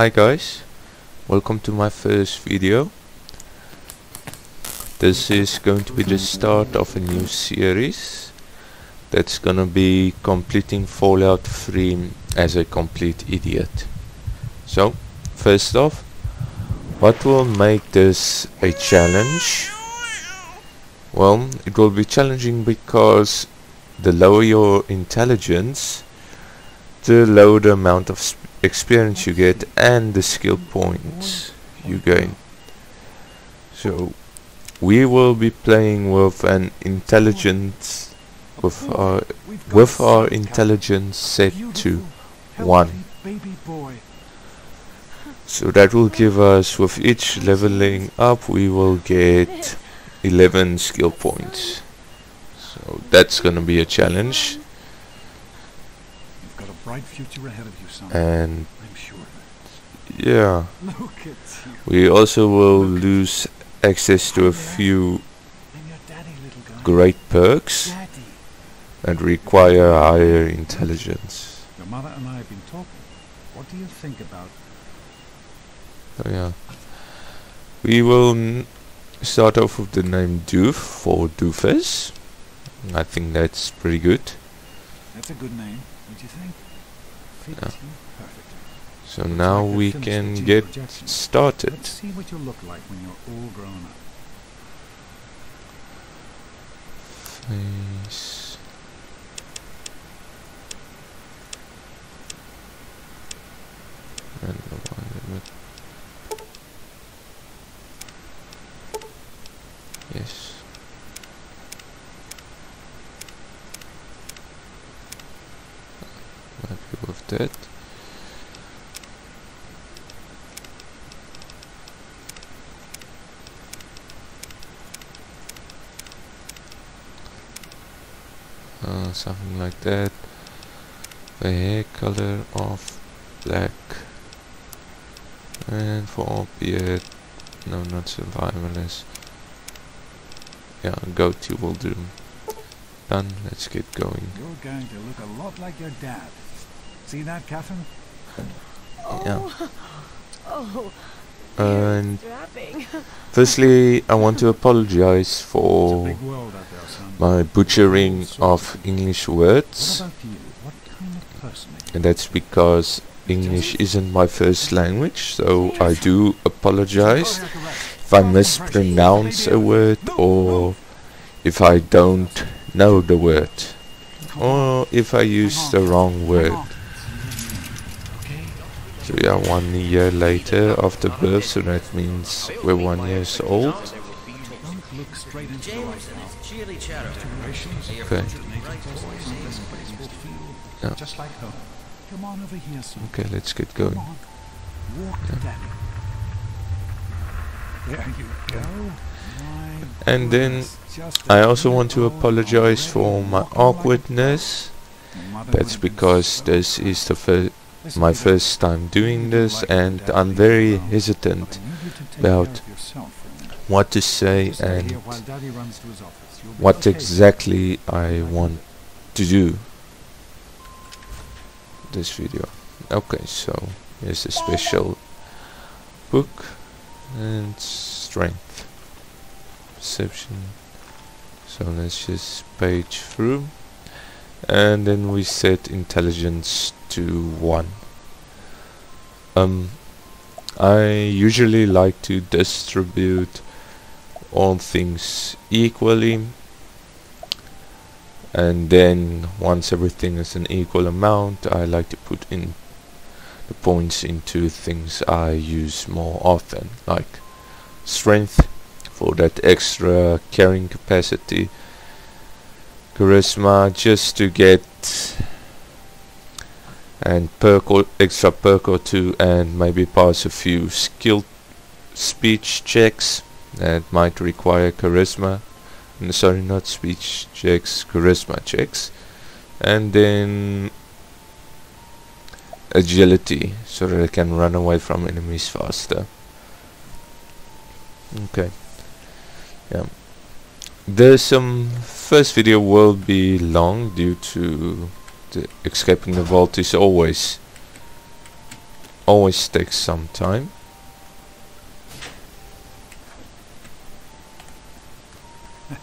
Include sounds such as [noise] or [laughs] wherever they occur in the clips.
Hi guys, welcome to my first video. This is going to be the start of a new series that's gonna be completing Fallout 3 as a complete idiot. So, first off, what will make this a challenge? Well, it will be challenging because the lower your intelligence, the lower the amount of experience you get and the skill points you gain. So we will be playing with an intelligence with our with our intelligence set to one. So that will give us with each leveling up we will get 11 skill points. So that's gonna be a challenge bright future ahead of you, son. and I'm sure yeah. Look we also will lose access to a few daddy, great perks Daddy. that require higher intelligence. Your mother and I have been talking. What do you think about So oh, yeah. We will start off with the name Doof for Doofus. I think that's pretty good. That's a good name, don't you think? You perfectly. So now we can get started. Let's see what you'll look like when you're all grown up. Face. Random limit. Yes. Happy with that. uh, something like that. The hair color of black. And for beard no not survivalist. Yeah goatee will do. Done. Let's get going. You're going to look a lot like your dad. See that, Catherine? yeah Oh, oh and strapping. firstly I want to apologize for big world out there, my butchering of English What words about you? What kind of person you? and that's because English isn't my first language so I do apologize if I mispronounce a word or if I don't know the word or if I use the wrong word. So yeah, one year later after birth, so that means we're one years old. Okay. Yeah. Okay, let's get going. go. And then I also want to apologize for my awkwardness. That's because this is the fir- Listen, my first time doing this and I'm very hesitant about what to say and what exactly I want to do this video. Okay, so here's a special book and strength perception. So let's just page through and then we set intelligence to 1. Um I usually like to distribute all things equally and then once everything is an equal amount I like to put in the points into things I use more often like strength for that extra carrying capacity charisma just to get and perk or extra perk or two and maybe pass a few skill speech checks that might require charisma. N- sorry not speech checks charisma checks. And then agility so that I can run away from enemies faster. Okay. Yeah. The um, first video will be long due to the escaping the vault is always always takes some time. [laughs]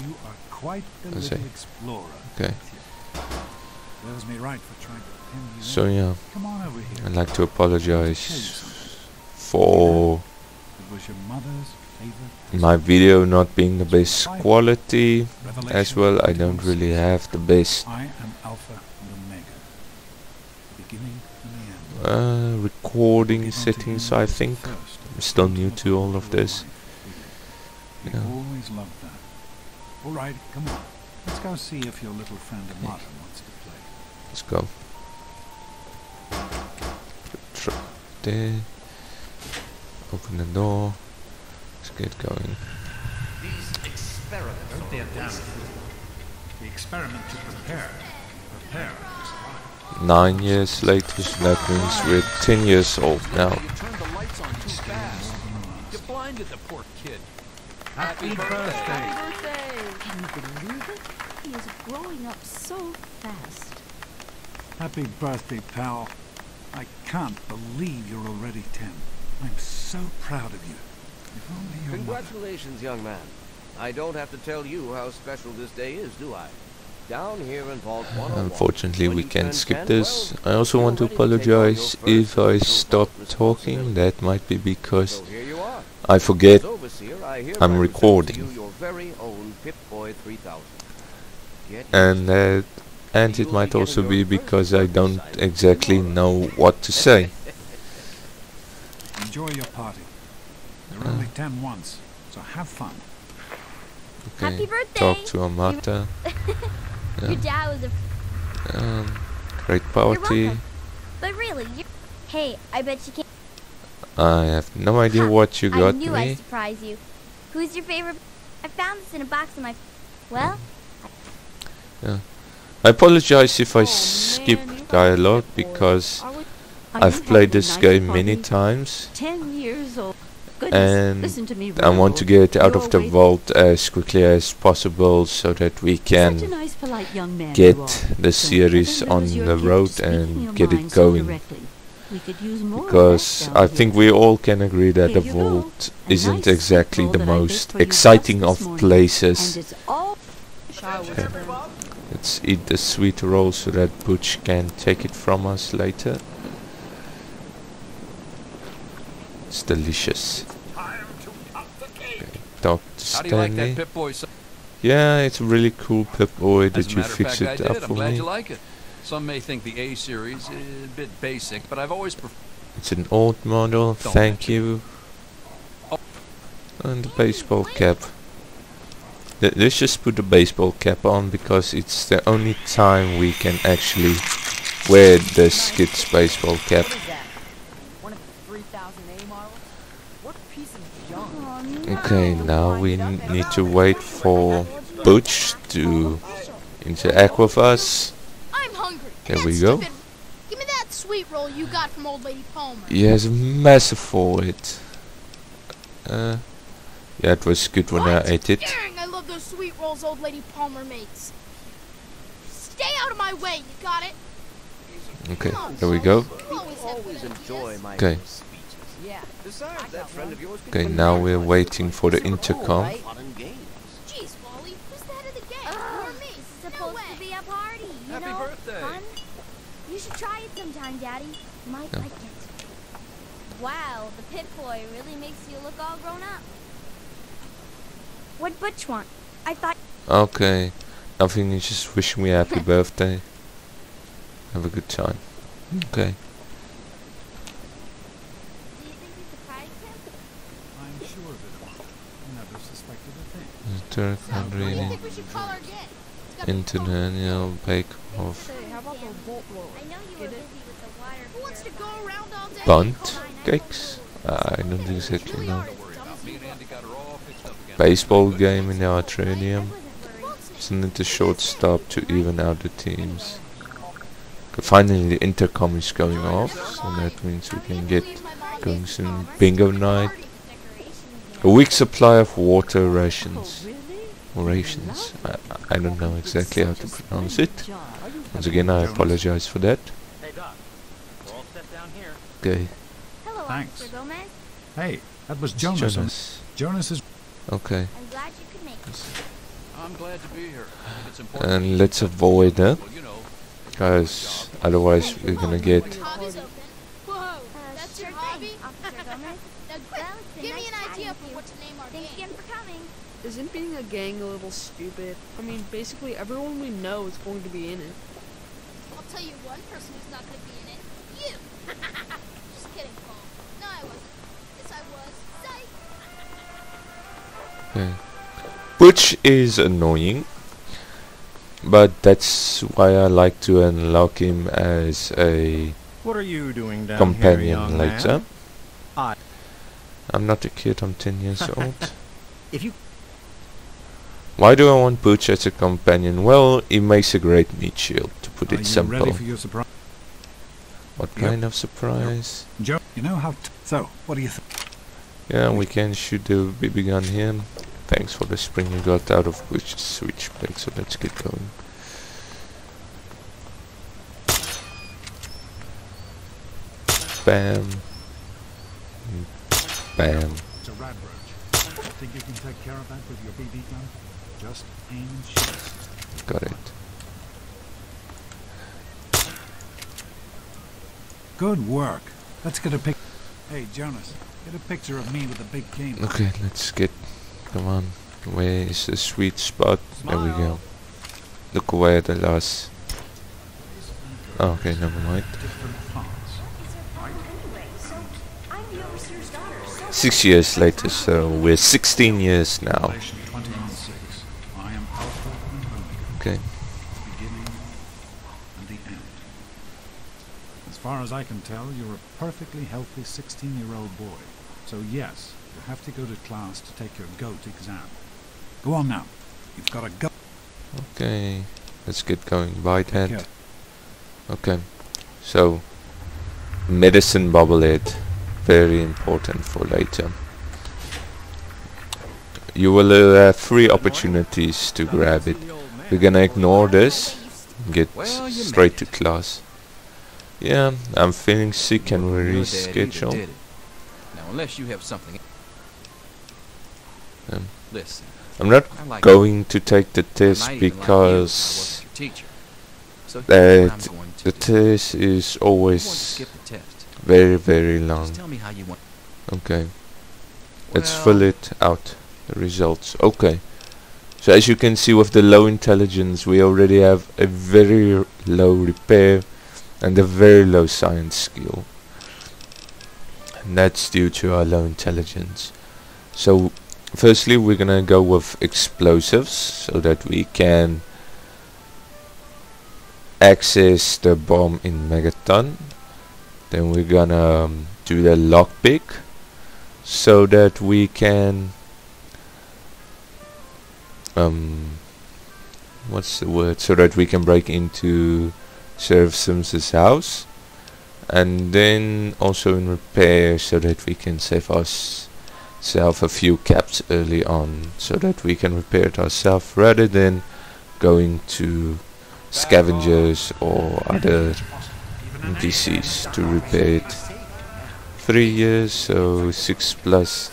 You are quite see. little explorer. Okay. Right for trying to pin you So yeah, Come on over here. I'd like to apologize for It was your mother's my video not being the best quality as well. I don't really have the best I am Alpha and Omega. The beginning and the end. uh, recording settings I think. I'm still new to all of this. Yeah. always loved that. All right, come on. Let's go see if your little friend Martin wants to play. Let's go. There. Open the door. Let's get going. These experiments Don't dare damn it. The experiment to prepare. Prepare. Nine years later, so that means we're ten years old now. You the lights on too fast. You blinded the poor kid. Happy birthday. Can you believe it? He is growing up so fast. Happy birthday, pal. I can't believe you're already ten. I'm so proud of you. If only. Congratulations, young man. I don't have to tell you how special this day is, do I? Down here in Vault 101. Unfortunately, we can't skip this. well, I also want to ready take on your apologize if I stop talking. That might be because So here you are. I forget I hereby I'm recording. Your very own Pip-Boy 3000. And that and it might also be because I don't exactly know what to say. [laughs] Enjoy your party. You're only ten once, so have fun. Happy Okay, birthday! talk to Amata. [laughs] Your Yeah. dad was a. Um, great You're party. But really, you. Hey, I bet you can't. I have no idea what you I got knew I'd me. surprise you. Who's your favorite? I found this in a box in my. Well, Yeah. I apologize if I Oh, skip man, dialogue because? I've played this game many times Ten years old. Goodness, and listen to me, I want to Randall. get out You're of the way- vault as quickly as possible so that we can nice, polite young man get the Don't series on the road and get it going. directly. We could use more Because down I here. think we all can agree that the Here you go. vault isn't nice exactly the that I baked most exciting of places. And it's all Okay. Let's eat the sweet roll so that Butch can take it from us later. It's delicious. Okay, talk to How do you like that Stanley. Pip-Boy? yeah, it's a really cool Pip-Boy that you fix fact, it did. up I'm for glad me. you like it. Some may think the A series is a bit basic, but I've always preferred. It's an old model, Don't thank you. Oh. And the baseball cap. Th- Let's just put the baseball cap on because it's the only time we can actually wear the Skids baseball cap. What is that? One of the 3000A models? What piece of junk? oh no. Okay, now we need to wait for Butch to into Aquavus. I'm hungry. There we go. Give me that sweet roll you got from old lady Palmer. He has a massive for it. Uh, yeah, it was good when I ate it. Dang, I love those sweet rolls old lady Palmer makes. Stay out of my way, you got it? Okay, there we go. Always have Always good enjoy my Okay. Okay, now we're waiting for the intercom. right? Games. Jeez, Wally, who's the head of the gang? Ugh, you me? This No to be a party, you Happy know? birthday. Fun. You should try it sometime, Daddy. You might Yeah. like it. Wow, the Pit Boy really makes you look all grown up. What Butch want? I thought. Okay, nothing, you just wish me happy [laughs] birthday. Have a good time. Okay, worry about uh, me and Andy got I all fixed up again. Baseball game in the Atrium. I wasn't worried. Isn't it a short stop to even out the teams? Finally the intercom is going off, so that means we can get going soon. Bingo night. A week supply of water Oh, rations. Really? I, I don't know exactly how to pronounce it. Once again, I apologize for that. Hey Doc, we're all set down here. Okay. Hello, Thanks. Officer Gomez. Hey, that was Jonas. Jonas. Jonas is Okay. I'm glad you could make it. I'm glad to be here. It's important. And let's avoid that, Well, because otherwise we're gonna get Hobby's open. Whoa, Uh, that's sure your hobby? thing, Officer Gomez. Now quick, Well, it's been give me nice an chatting idea with for you. what to name our Thanks game. again for coming. Isn't being a gang a little stupid? I mean, basically everyone we know is going to be in it. I'll tell you one person who's not going to be in it. You. [laughs] Just kidding, Paul. No, I wasn't. Yes, I was. Psych. Okay. Which is annoying. But that's why I like to unlock him as a What are you doing down here, companion young later. man? I- I'm not a kid, I'm 10 years [laughs] old. If you Why do I want Butch as a companion? Well, he makes a great meat shield, to put Are it simple. ready for your surprise? What Yep. kind of surprise? Joe, you know how. T- so, what do you think? Yeah, we can shoot the BB gun here. Thanks for the spring you got out of Butch's switchblade, so let's get going. Bam. Bam. It's a rad roach. Think you can take care of that with your BB gun? Just aim and shoot. Got it. Good work. Let's get a pic. Hey, Jonas, get a picture of me with a big cane. Okay, let's get. Come on. Where is the sweet spot? There we go. Look away at the last. Oh, okay, never mind. Six years later, so we're 16 years now. Revelation 21:6. I am Alpha and Omega, Okay. the beginning and the end. As far as I can tell, you're a perfectly healthy 16-year-old boy. So yes, you have to go to class to take your GOAT exam. Go on now. You've got a GOAT. Okay. Let's get going. Bye, Dad. care. Okay. So, medicine bobblehead. Very important for later. You will uh, have three opportunities to grab it. We're gonna ignore this. Get straight to class. Yeah, I'm feeling sick and we reschedule. Now, unless you have something. Um, Listen, I'm not like going to take the test might even like you if I because teacher. So that here's what I'm going to the test is You want to always skip the test. very very long. Just tell me how you want. Okay. Let's Well- fill it out. The results. Okay. So as you can see with the low intelligence we already have a very low repair and a very low science skill. And that's due to our low intelligence. So firstly we're gonna go with explosives so that we can access the bomb in Megaton. Then we're gonna um, do the lockpick so that we can um what's the word so that we can break into serve Simms' house and then also in repair so that we can save ourselves a few caps early on so that we can repair it ourselves rather than going to scavengers or other NPCs to repair it. Three years so six plus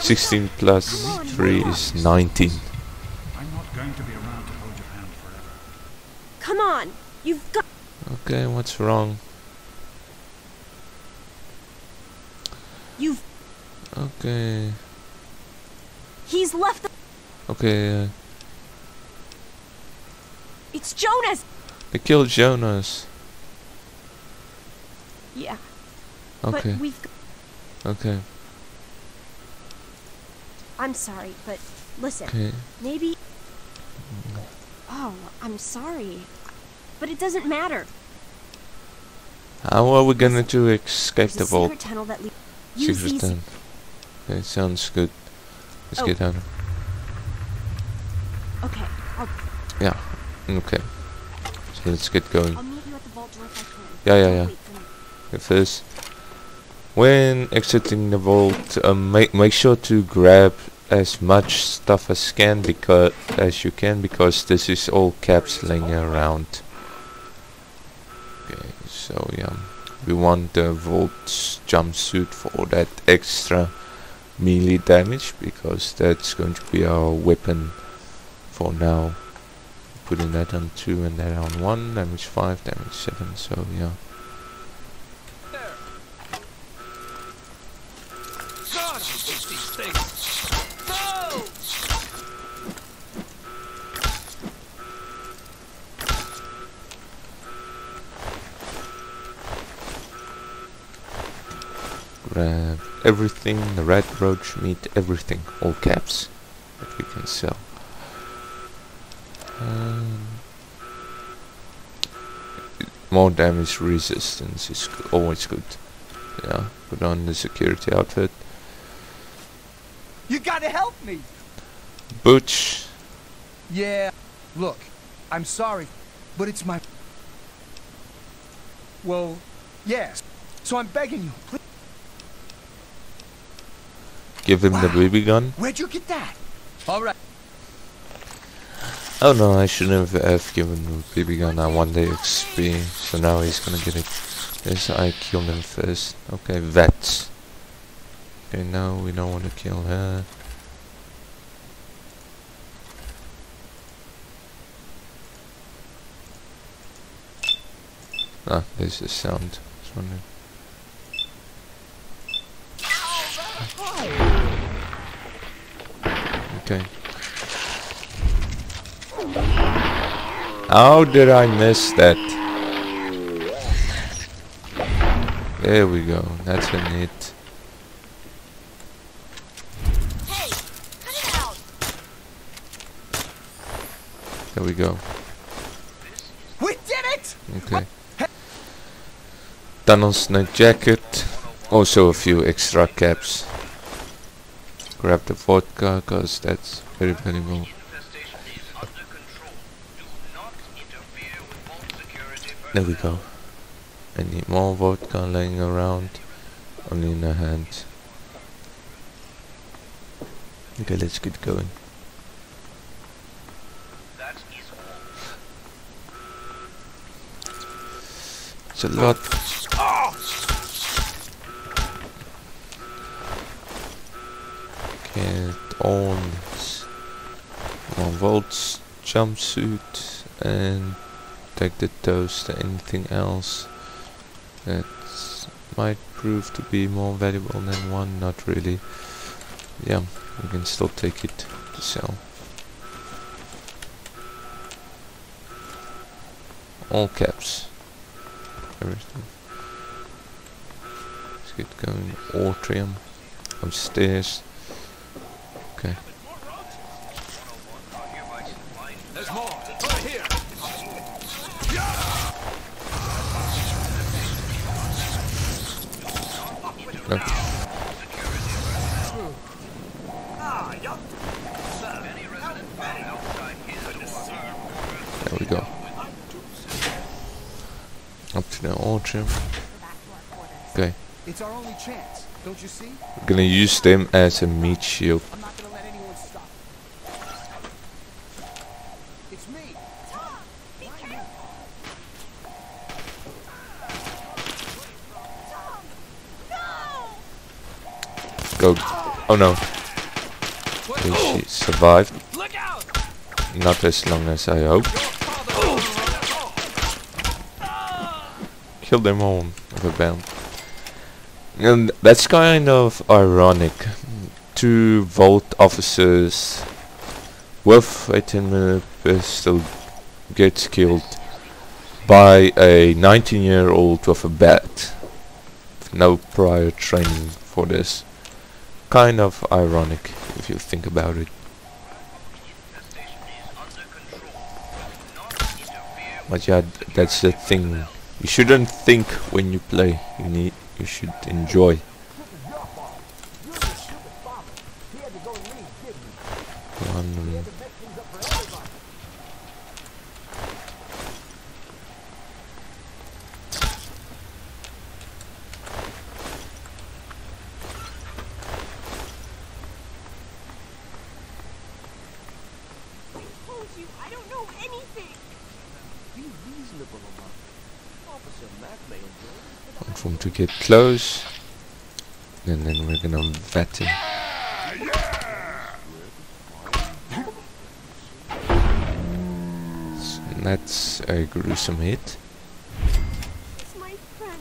16 plus 3 is 19. Come on, you've got. Okay, what's wrong? You've. Okay, He's left. The, okay. Uh, it's Jonas. they killed Jonas. Yeah. Okay, But we've. okay, I'm sorry, but listen. okay. Maybe. Oh, I'm sorry, but it doesn't matter. How are we gonna to escape the vault? secret tunnel that leads. Secret tunnel. Okay, sounds good. Let's Oh. get out. Okay, I'll, Okay. So let's get going. I'll meet you at the vault door if I can. Yeah, yeah, yeah. wait for me. Okay, First, when exiting the vault, um, make make sure to grab as much stuff as can because as you can because this is all caps laying around. So yeah, we want the Vault's jumpsuit for that extra melee damage because that's going to be our weapon for now. Putting that on 2 and that on 1, damage 5, damage 7, so yeah. Everything, the rad roach meat, everything, all caps that we can sell. Um, more damage resistance is always good. Yeah, put on the security outfit. You gotta help me! Butch, Yeah. Look, I'm sorry, but it's my. Well, yes. So I'm begging you, please. Give him the Wow. BB gun. Where'd you get that? All right. Oh no, I shouldn't have, have given him the BB gun. I want the XP, so now he's gonna get it. Yes, I killed him first. Okay, VATS. Okay, now we don't want to kill her. Ah, there's a sound. I was wondering. Okay. How did I miss that? There we go. That's a hit. Hey, cut it out. There we go. We did it! Okay. Tunnel snake jacket. Also a few extra caps. Grab the vodka, cause that's very valuable. There we go. I need more vodka laying around. Only in a hand. Okay, let's get going. It's a lot. Oh! Get on. One vaults jumpsuit and take the toast anything else that might prove to be more valuable than one not really. Yeah we can still take it to sell. All caps. Everything. Let's get going. Autrium upstairs okay There's more. Right here. no. There we go. Up to the Autrium. Okay, It's our only chance, don't you see? we're gonna use them as a meat shield. I'm not gonna let anyone stop. It's me. Tom, be careful. Tom, no! Go. Oh no. She survived. Not as long as I hoped. Kill them all with a bound. And that's kind of ironic. Two Vault officers with a 10 minute pistol gets killed by a 19 year old with a bat. No prior training for this. Kind of ironic if you think about it. But yeah, that's the thing. You shouldn't think when you play. You need, you should enjoy. One. I told you, I don't know anything. Be reasonable about it. Officer Mack may enjoy it, but Wait for him to get close. And then we're gonna vet him. S- That's a gruesome hit. He's my friend.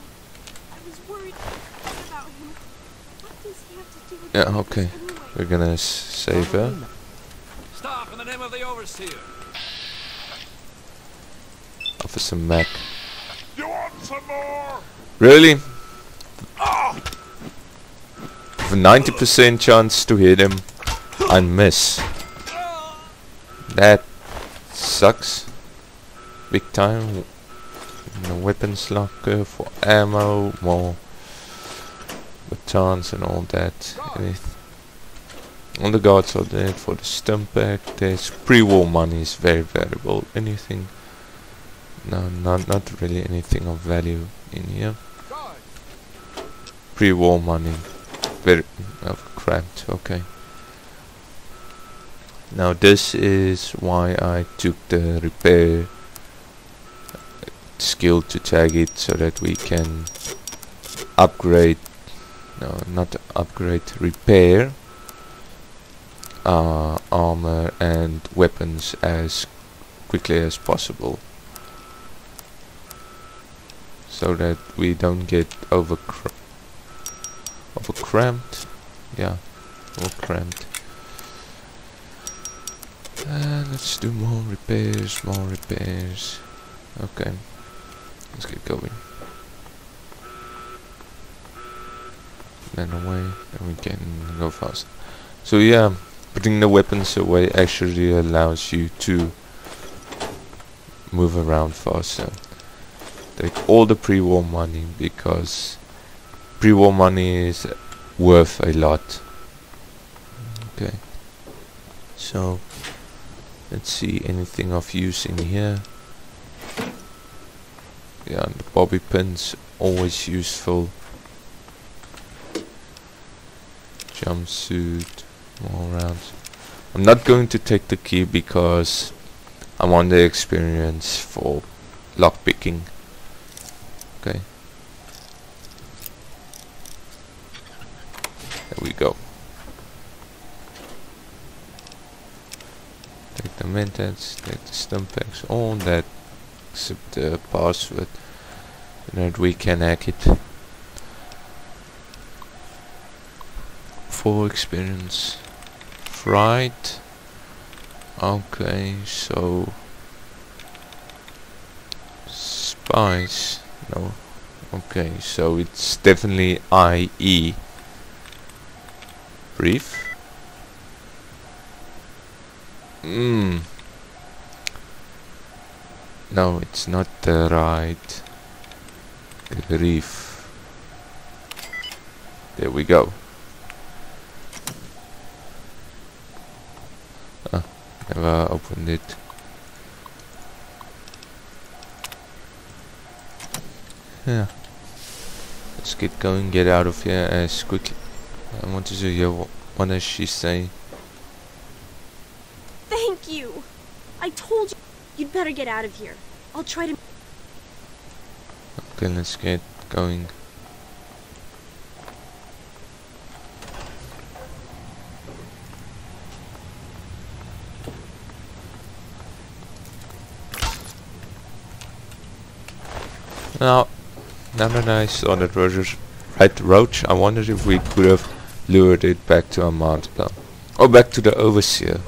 I was worried about him. What does he have to do with Yeah, okay. We're gonna save her. Stop in the name of the overseer. Officer Mack. Really? With a 90% chance to hit him, and miss. That sucks. Big time. The weapons locker for ammo, more batons and all that. Eh. All the guards are dead for the stimpak. There's pre-war money is very valuable. Anything no, not not really anything of value in here. Pre-war money, very oh, cramped. Okay. Now this is why I took the repair skill to tag it so that we can upgrade. No, not upgrade. Repair uh, armor and weapons as quickly as possible so that we don't get over over cramped. Yeah or cramped. And let's do more repairs more repairs. Okay let's get going. Then away and we can go fast. So yeah putting the weapons away actually allows you to move around faster. Take all the pre-war money because pre-war money is worth a lot. Okay. So let's see anything of use in here. Yeah and the bobby pins always useful. Jumpsuit more rounds I'm not going to take the key because I want the experience for lockpicking Okay. There we go. Take the mentats, take the stimpaks, all that except the password. That we can hack it. Full experience. Fright. Okay, so spice. No. Okay, so it's definitely IE. Brief. Hmm. No, it's not the right. Grief. There we go. Ah, never opened it. Yeah. Let's get going, get out of here as quickly. I want to hear what, what does she say. Thank you. I told you you'd better get out of here. I'll try to. Okay, let's get going. Now, now that I saw that Roger's right roach, I wondered if we could have lured it back to Amata. Or oh, back to the Overseer.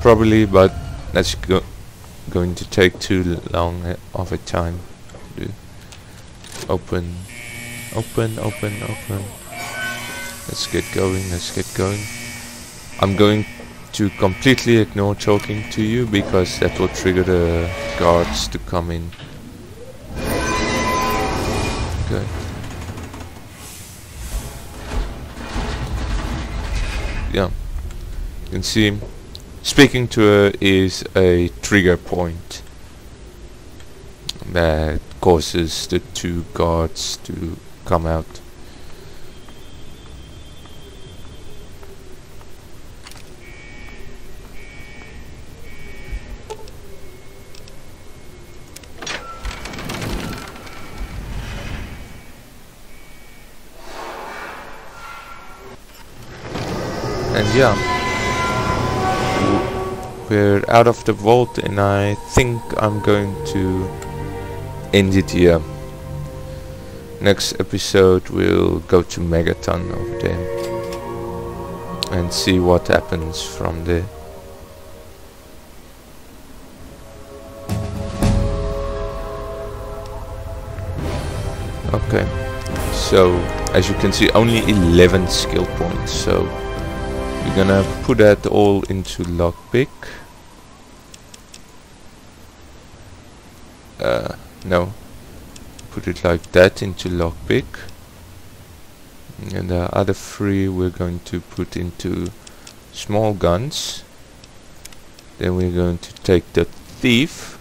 Probably, but that's go going to take too long of a time. Open, open, open, open. Let's get going, let's get going. I'm going to completely ignore talking to you because that will trigger the guards to come in. Okay. Yeah. You can see speaking to her is a trigger point that causes the two guards to come out. Yeah. We're out of the vault and I think I'm going to end it here. Next episode we'll go to Megaton over there and see what happens from there. Okay. So as you can see only 11 skill points so we're gonna put that all into lockpick. Uh, no. Put it like that into lockpick. And the other three we're going to put into small guns. Then we're going to take the thief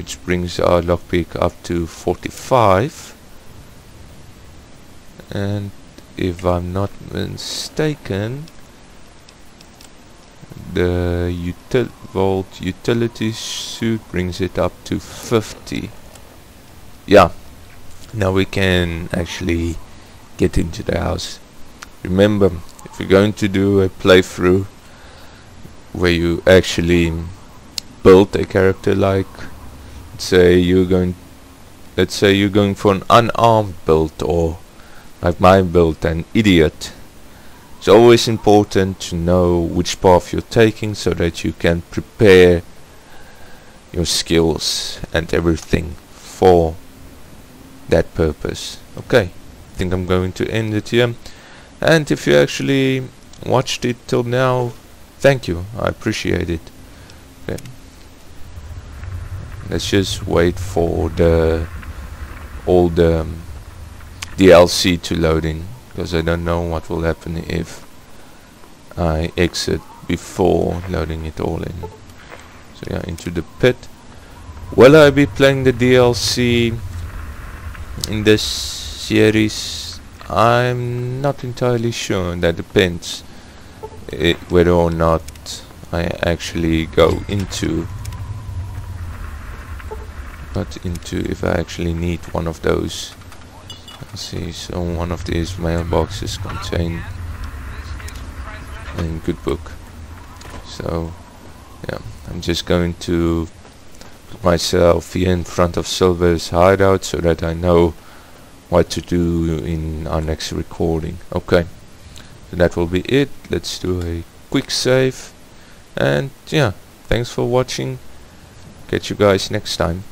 which brings our lockpick up to 45 and if I'm not mistaken the util vault utility suit brings it up to 50 yeah. Now we can actually get into the house. Remember if you're going to do a playthrough where you actually build a character like let's say you're going let's say you're going for an unarmed build or like my build an idiot. It's always important to know which path you're taking so that you can prepare your skills and everything for that purpose. Okay I think I'm going to end it here. And if you actually watched it till now thank you. I appreciate it. Okay. Let's just wait for the all the um, DLC to loading because I don't know what will happen if I exit before loading it all in. So yeah into the pit. Will I be playing the DLC in this series? I'm not entirely sure. That depends eh, whether or not I actually go into but into if I actually need one of those let's see so one of these mailboxes contain a good book. So yeah I'm just going to put myself here in front of Silver's hideout so that I know what to do in our next recording. Okay so that will be it. Let's do a quick save. And yeah thanks for watching. Catch you guys next time